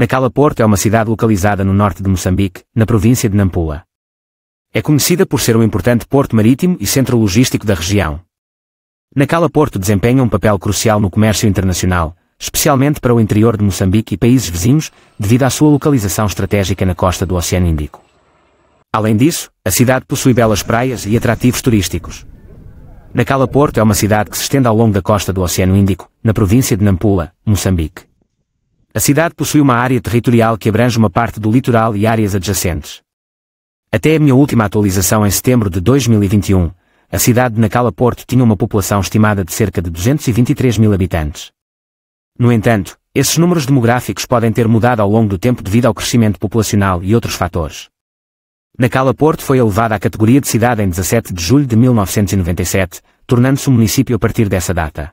Nacala Porto é uma cidade localizada no norte de Moçambique, na província de Nampula. É conhecida por ser um importante porto marítimo e centro logístico da região. Nacala Porto desempenha um papel crucial no comércio internacional, especialmente para o interior de Moçambique e países vizinhos, devido à sua localização estratégica na costa do Oceano Índico. Além disso, a cidade possui belas praias e atrativos turísticos. Nacala Porto é uma cidade que se estende ao longo da costa do Oceano Índico, na província de Nampula, Moçambique. A cidade possui uma área territorial que abrange uma parte do litoral e áreas adjacentes. Até a minha última atualização em setembro de 2021, a cidade de Nacala Porto tinha uma população estimada de cerca de 223 mil habitantes. No entanto, esses números demográficos podem ter mudado ao longo do tempo devido ao crescimento populacional e outros fatores. Nacala Porto foi elevada à categoria de cidade em 17 de julho de 1997, tornando-se um município a partir dessa data.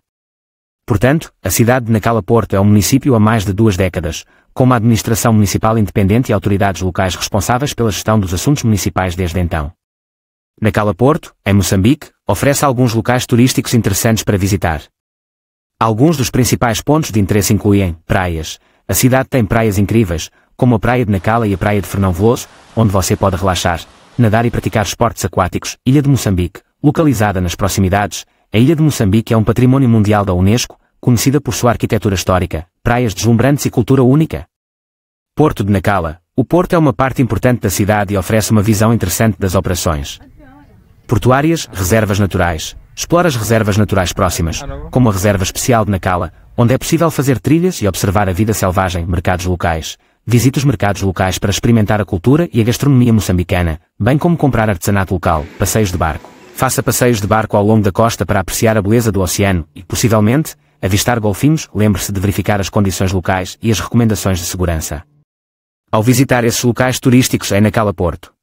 Portanto, a cidade de Nacala Porto é um município há mais de duas décadas, com uma administração municipal independente e autoridades locais responsáveis pela gestão dos assuntos municipais desde então. Nacala Porto, em Moçambique, oferece alguns locais turísticos interessantes para visitar. Alguns dos principais pontos de interesse incluem praias. A cidade tem praias incríveis, como a Praia de Nacala e a Praia de Fernão Veloso, onde você pode relaxar, nadar e praticar esportes aquáticos. Ilha de Moçambique, localizada nas proximidades, a Ilha de Moçambique é um patrimônio mundial da Unesco, conhecida por sua arquitetura histórica, praias deslumbrantes e cultura única. Porto de Nacala. O porto é uma parte importante da cidade e oferece uma visão interessante das operações. Portuárias, reservas naturais. Explora as reservas naturais próximas, como a Reserva Especial de Nacala, onde é possível fazer trilhas e observar a vida selvagem, mercados locais. Visite os mercados locais para experimentar a cultura e a gastronomia moçambicana, bem como comprar artesanato local, passeios de barco. Faça passeios de barco ao longo da costa para apreciar a beleza do oceano e, possivelmente, avistar golfinhos. Lembre-se de verificar as condições locais e as recomendações de segurança. Ao visitar esses locais turísticos em Nacala Porto,